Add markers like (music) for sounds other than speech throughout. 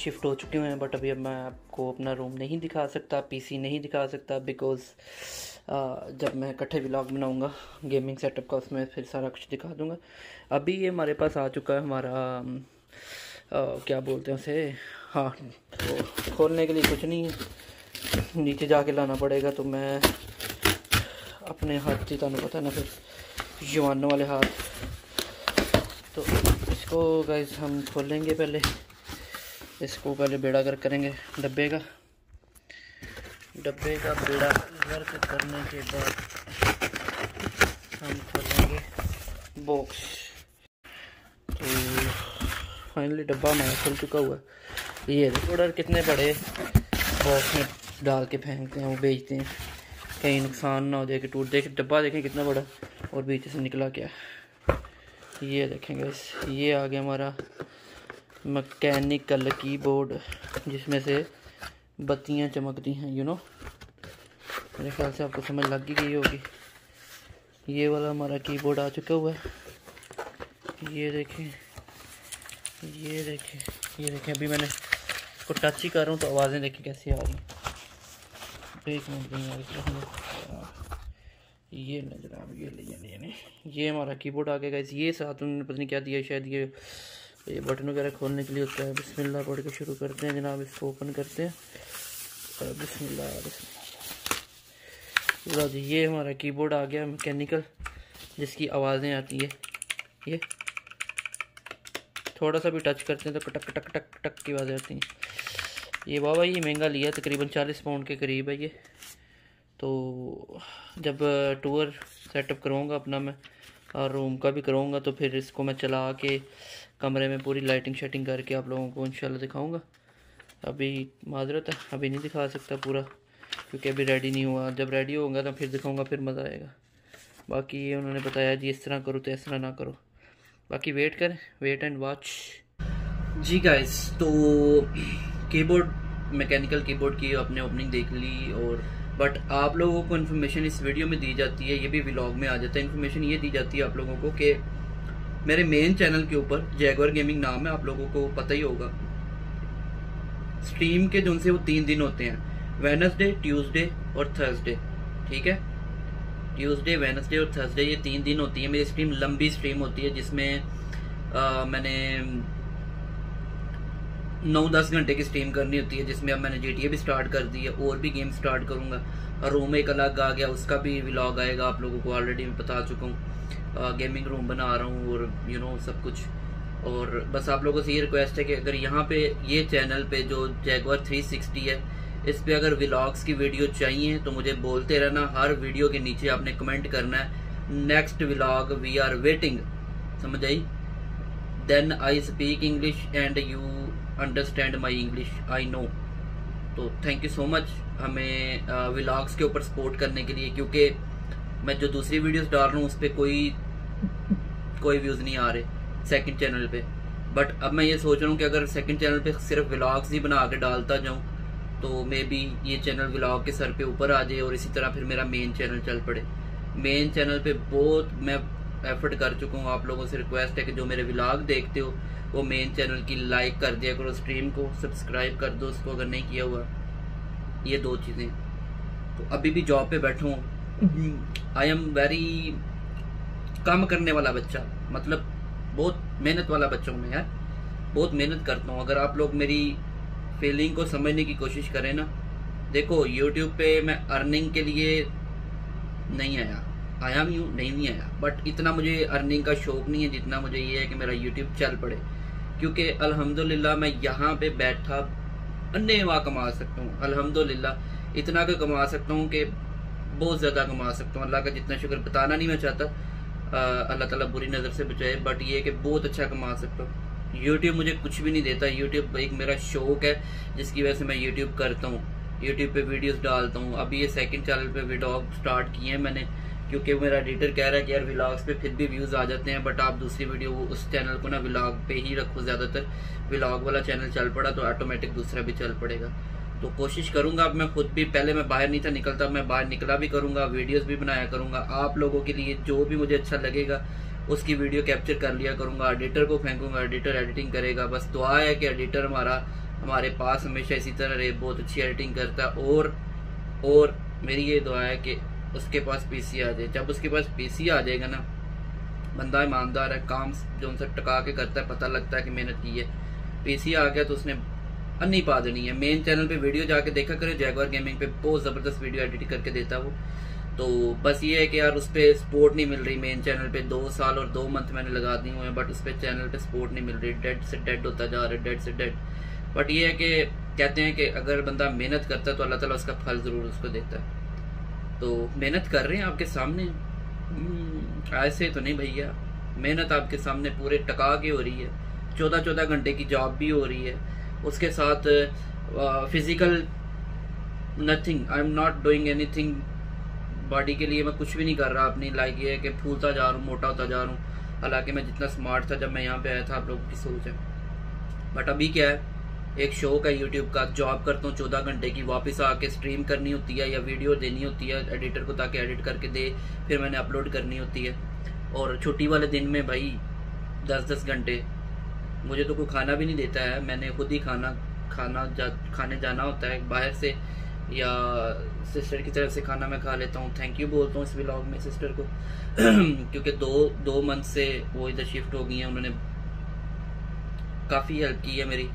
Shift हो चुके हैं बट अभी अब मैं आपको अपना रूम नहीं दिखा सकता पीसी नहीं दिखा सकता बिकॉज़ जब मैं इकट्ठे व्लॉग बनाऊँगा गेमिंग सेटअप का उसमें फिर सारा कुछ दिखा दूँगा। अभी ये हमारे पास आ चुका है हमारा आ, क्या बोलते हैं उसे? हाँ तो खोलने के लिए कुछ नहीं नीचे जाके लाना पड़ेगा तो मैं अपने हाथ से तुम पता ना फिर जवानों वाले हाथ। तो इसको गाइस हम खोलेंगे पहले। इसको पहले बेड़ा कर करेंगे डब्बे का। डब्बे का बेड़ा वर्क करने के बाद हम खोलेंगे बॉक्स तो फाइनली डब्बा हमारा खुल चुका हुआ है। ये ऑर्डर कितने बड़े बॉक्स में डाल के फेंकते हैं, वो बेचते हैं। कहीं नुकसान ना हो जाए कि टूट देख, डब्बा देखें कितना बड़ा और बीच से निकला क्या। ये देखेंगे ये आ गया हमारा मैकेनिकल कीबोर्ड जिसमें से बत्तियाँ चमकती हैं यू नो मेरे ख्याल से आपको समझ लग ही गई होगी ये वाला हमारा कीबोर्ड आ चुका हुआ है ये देखें ये देखें ये देखें अभी मैंने इसको टच ही कर रहा हूँ तो आवाज़ें देखें कैसी आ रही मिनट ये नहीं जनाब ये ले ये ये हमारा कीबोर्ड आ गया ये साथ उन्होंने पता नहीं क्या दिया शायद ये ये बटन वगैरह खोलने के लिए होता है। बिस्मिल्लाह पढ़ के शुरू करते हैं। जनाब, इसको ओपन करते हैं। बिस्मिल्लाह बिस्मिल्लाह। जी, ये हमारा कीबोर्ड आ गया मैकेनिकल जिसकी आवाज़ें आती है। ये थोड़ा सा भी टच करते हैं तो टक टक टक टक की आवाज़ें आती हैं। ये बाबा ये महँगा लिया तकरीबन चालीस पाउंड के करीब है ये। तो जब टूर सेटअप करवाऊँगा अपना मैं और रूम का भी कराऊँगा तो फिर इसको मैं चला के कमरे में पूरी लाइटिंग शेटिंग करके आप लोगों को इंशाल्लाह दिखाऊँगा। अभी माजरत है, अभी नहीं दिखा सकता पूरा, क्योंकि अभी रेडी नहीं हुआ। जब रेडी होगा तो फिर दिखाऊँगा, फिर मज़ा आएगा। बाकी ये उन्होंने बताया जी, इस तरह करो तो इस तरह ना करो। बाकी वेट करें वेट एंड वॉच जी गाइस तो कीबोर्ड मैकेनिकल कीबोर्ड की अपने ओपनिंग देख ली और बट आप लोगों को इन्फॉर्मेशन इस वीडियो में दी जाती है ये भी व्लॉग में आ जाता है। इन्फॉर्मेशन ये दी जाती है आप लोगों को कि मेरे मेन चैनल के ऊपर जैगवर गेमिंग नाम है आप लोगों को पता ही होगा। स्ट्रीम के जो से वो तीन दिन होते हैं वेनसडे ट्यूसडे और थर्सडे ठीक है? ट्यूसडे वेनसडे और थर्सडे ये तीन दिन होती है। मेरी स्ट्रीम लंबी स्ट्रीम होती है जिसमें आ, मैंने नौ दस घंटे की स्ट्रीम करनी होती है जिसमें अब मैंने जी भी स्टार्ट कर दी है और भी गेम स्टार्ट करूँगा। रूम एक अलग आ गया उसका भी व्लॉग आएगा आप लोगों को ऑलरेडी मैं बता चुका हूँ। गेमिंग रूम बना रहा हूँ और यू you नो know, सब कुछ। और बस आप लोगों से ये रिक्वेस्ट है कि अगर यहाँ पे ये चैनल पे जो जैगवर 360 है इस पे अगर व्लॉग्स की वीडियो चाहिए तो मुझे बोलते रहना हर वीडियो के नीचे आपने कमेंट करना है। Next vlog we are waiting समझ आई? Then I speak English and you understand my English I know तो थैंक यू सो मच हमें व्लॉग्स के ऊपर सपोर्ट करने के लिए, क्योंकि मैं जो दूसरी वीडियोस डाल रहा हूँ, उस पर कोई कोई व्यूज़ नहीं आ रहे सेकंड चैनल पे। बट अब मैं ये सोच रहा हूँ कि अगर सेकंड चैनल पे सिर्फ़ व्लॉग्स ही बना के डालता जाऊँ तो मे बी ये चैनल व्लॉग के सर पे ऊपर आ जाए और इसी तरह फिर मेरा मेन चैनल चल पड़े। मेन चैनल पे बहुत, मैं एफर्ट कर चुका हूँ। आप लोगों से रिक्वेस्ट है कि जो मेरे व्लॉग देखते हो, वो मेन चैनल की लाइक कर दिया करो स्ट्रीम को सब्सक्राइब कर दो उसको अगर नहीं किया हुआ। ये दो चीज़ें। तो अभी भी जॉब पे बैठा आई एम वेरी काम करने वाला बच्चा। मतलब बहुत मेहनत वाला बच्चा हूँ मैं यार। बहुत मेहनत करता हूँ। अगर आप लोग मेरी फीलिंग को समझने की कोशिश करें ना, देखो यूट्यूब पे मैं अर्निंग के लिए नहीं आया। आया भी हूँ, नहीं भी आया। बट इतना मुझे अर्निंग का शौक नहीं है जितना मुझे ये है कि मेरा यूट्यूब चल पड़े। क्योंकि अल्हम्दुलिल्लाह मैं यहाँ पे बैठा अन्य वहाँ कमा सकता हूँ। अल्हम्दुलिल्लाह इतना का कमा सकता हूँ कि बहुत ज़्यादा कमा सकता हूँ। अल्लाह का जितना शुक्र बताना नहीं मैं चाहता अल्लाह ताला बुरी नज़र से बचाए। बट ये कि बहुत अच्छा कमा सकता हूँ। यूट्यूब मुझे कुछ भी नहीं देता। यूट्यूब एक मेरा शौक है, जिसकी वजह से मैं यूट्यूब करता हूँ। यूट्यूब पे वीडियोस डालता हूँ। अभी ये सेकंड चैनल पे वीडियो स्टार्ट किए हैं मैंने। क्योंकि मेरा एडिटर कह रहा है कि यार व्लॉग्स पे फिर भी व्यूज़ आ जाते हैं बट आप दूसरी वीडियो उस चैनल को ना व्लॉग पे ही रखो ज़्यादातर। व्लॉग वाला चैनल चल पड़ा तो ऑटोमेटिक दूसरा भी चल पड़ेगा। तो कोशिश करूँगा अब मैं खुद भी, पहले मैं बाहर नहीं था निकलता, मैं बाहर निकला भी करूँगा वीडियोस भी बनाया करूँगा। आप लोगों के लिए जो भी मुझे अच्छा लगेगा, उसकी वीडियो कैप्चर कर लिया करूँगा एडिटर को फेंकूँगा एडिटर एडिटिंग करेगा। बस दुआ है कि एडिटर हमारा, हमारे पास हमेशा इसी तरह रहे, बहुत अच्छी एडिटिंग करता है। और और मेरी ये दुआ है कि उसके पास पीसी आ जाए। जब उसके पास पीसी आ जाएगा ना, बंदा ईमानदार है, काम जो उनसे टका के करता है, पता लगता है कि मेहनत की है। पीसी आ गया तो उसने अन्नी पा देनी है। मेन चैनल पे वीडियो जाके देखा करे जैगवार गेमिंग पे बहुत ज़बरदस्त वीडियो एडिट करके देता वो। तो बस ये है कि यार उस पर सपोर्ट नहीं मिल रही मेन चैनल पे। दो साल और दो मंथ मैंने लगा दी हुए हैं बट उस पर चैनल पे सपोर्ट नहीं मिल रही। डेड से डेड होता जा रहा है डेड से डेड बट ये है कि कहते हैं कि अगर बंदा मेहनत करता है तो अल्लाह ताला उसका फल ज़रूर उसको देता है। तो मेहनत कर रहे हैं आपके सामने। हम्म, ऐसे तो नहीं भैया। मेहनत आपके सामने पूरे टका के हो रही है। चौदह चौदह घंटे की जॉब भी हो रही है। उसके साथ physical nothing I am not doing anything body के लिए मैं कुछ भी नहीं कर रहा। अपनी लाइक ये है कि फूलता जा रहा हूँ मोटा होता जा रहा हूँ। हालाँकि मैं जितना स्मार्ट था जब मैं यहाँ पे आया था आप लोगों की सोच है। बट अभी क्या है? एक शो का यूट्यूब का जॉब करता हूँ चौदह घंटे की वापस आके स्ट्रीम करनी होती है या वीडियो देनी होती है एडिटर को ताकि एडिट करके दे फिर मैंने अपलोड करनी होती है। और छुट्टी वाले दिन में भाई दस दस घंटे। मुझे तो कोई खाना भी नहीं देता है मैंने खुद ही खाना खाना जा, खाने जाना होता है बाहर से या सिस्टर की तरफ़ से खाना मैं खा लेता हूँ। थैंक यू बोलता हूँ इस ब्लॉग में सिस्टर को। (clears throat) क्योंकि दो दो मंथ से वो इधर शिफ्ट हो गई हैं उन्होंने काफ़ी हेल्प की है मेरी।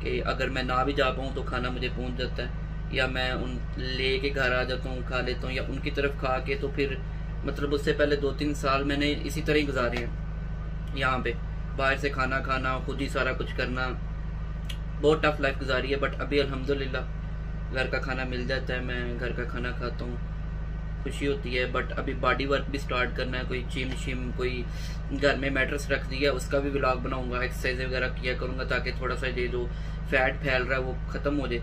कि अगर मैं ना भी जा पाऊँ तो खाना मुझे पहुँच जाता है? या मैं उन ले के घर आ जाता हूँ, खा लेता हूँ, या उनकी तरफ़ खा के तो फिर मतलब उससे पहले दो तीन साल मैंने इसी तरह ही गुजारे हैं, यहाँ पे। बाहर से खाना खाना, खुद ही सारा कुछ करना, बहुत टफ लाइफ गुजारी है बट अभी अल्हम्दुलिल्लाह, घर का खाना मिल जाता है, मैं घर का खाना खाता हूँ। खुशी होती है बट अभी बॉडी वर्क भी स्टार्ट करना है कोई जिम शिम कोई घर में मैट्रेस रख दिया उसका भी ब्लॉग बनाऊंगा एक्सरसाइज वगैरह किया करूंगा ताकि थोड़ा सा ये जो फैट फैल रहा है वो खत्म हो जाए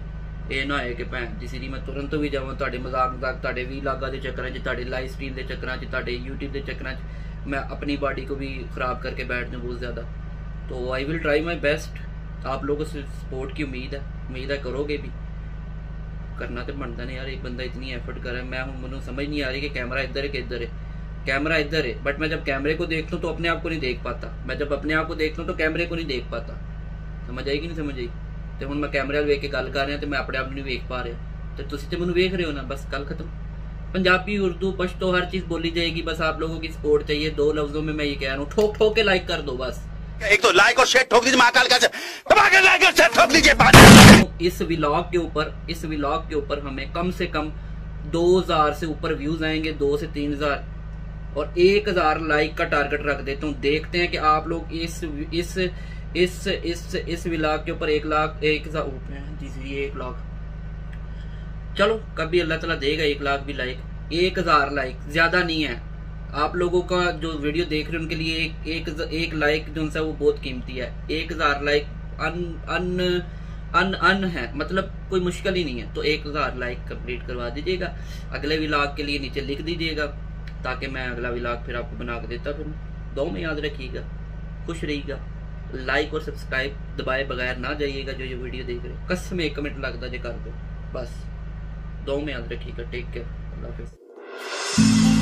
ਇਹ ਨਾ ਹੋਏ ਕਿ ਭੈਣ ਜੀ ਸਿਰੀ ਮੈਂ ਤੁਰੰਤ ਵੀ ਜਾਵਾਂ ਤੁਹਾਡੇ ਮਜ਼ਾਕ ਮਜ਼ਾਕ ਤੁਹਾਡੇ ਵੀ ਲਾਗਾ ਦੇ ਚੱਕਰਾਂ 'ਚ ਤੁਹਾਡੇ ਲਾਈਵ ਸਟ੍ਰੀਮ ਦੇ ਚੱਕਰਾਂ 'ਚ ਤੁਹਾਡੇ YouTube ਦੇ ਚੱਕਰਾਂ 'ਚ मैं अपनी बॉडी को भी ख़राब करके बैठ दूँ बहुत ज़्यादा तो I will try my best आप लोगों से सपोर्ट की उम्मीद है उम्मीद है करोगे भी तो बनता नहीं यार, एक बंदा इतनी एफर्ट कर रहा है मैं हूँ मुझे समझ नहीं आ रही कि कैमरा इधर है कि इधर है। कैमरा इधर है बट मैं जब कैमरे को देखता हूँ तो अपने आप को नहीं देख पाता। मैं जब अपने आप को देखता हूँ तो कैमरे को नहीं देख पाता। समझ आई कि नहीं समझ आई? तो हूँ मैं कैमरे वेख के गल कर रहा तो मैं अपने आप नहीं वेख पा रहा। तो तुम तो मैं वेख रहे हो ना? बस गल खत्म। पंजाबी, उर्दू, पश्तो हर चीज़ बोली जाएगी। बस आप लोगों की सपोर्ट चाहिए। दो लफ्जों में मैं ये कह रहा हूँ ठोक ठोक के लाइक कर दो बस। एक तो लाइक और शेयर ठोक दीजिए महाकाल का लाइक और शेयर ठोक दीजिए इस व्लॉग के ऊपर, इस व्लॉग के ऊपर हमें कम से कम 2000 से ऊपर व्यूज़ आएँगे, दो से तीन हज़ार। और एक हज़ार लाइक का टारगेट रख देता हूँ। देखते हैं कि आप लोग इस इस इस इस इस व्लॉग के ऊपर एक लाख, एक हज़ार एक लाख चलो, कभी अल्लाह ताला देगा एक लाख भी लाइक एक हज़ार लाइक ज़्यादा नहीं है। आप लोगों का जो वीडियो देख रहे हैं उनके लिए एक एक, एक लाइक जो है वो बहुत कीमती है। एक हज़ार लाइक अन अन अन अन है। मतलब कोई मुश्किल ही नहीं है। तो एक हज़ार लाइक कंप्लीट करवा दीजिएगा। अगले विलाग के लिए नीचे लिख दीजिएगा ताकि मैं अगला विलाग फिर आपको बना के देता फिर दो में याद रखिएगा। खुश रहिएगा। लाइक और सब्सक्राइब दबाए बगैर ना जाइएगा जो ये वीडियो देख रहे कसम एक कमेंट लगता जो कर दो। बस। दो में याद रखिएगा। टेक केयर अल्लाह हाफिज़।